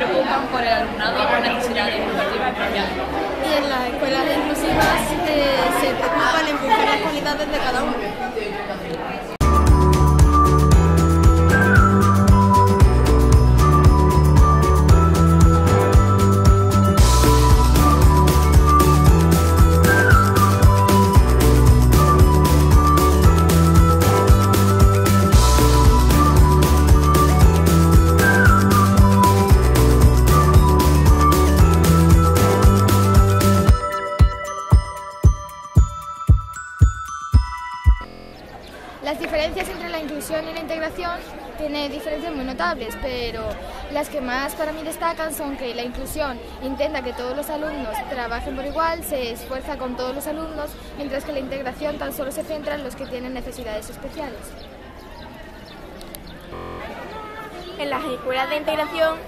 preocupan por el alumnado y por necesidades educativas especiales. Y en las escuelas inclusivas eh, se preocupan en buscar las cualidades de cada uno. Las diferencias entre la inclusión y la integración tienen diferencias muy notables, pero las que más para mí destacan son que la inclusión intenta que todos los alumnos trabajen por igual, se esfuerza con todos los alumnos, mientras que la integración tan solo se centra en los que tienen necesidades especiales. En las escuelas de integración,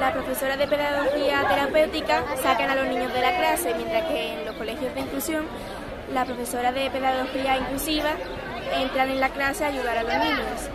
las profesoras de pedagogía terapéutica sacan a los niños de la clase, mientras que en los colegios de inclusión, las profesoras de pedagogía inclusiva entran en la clase a ayudar a los niños.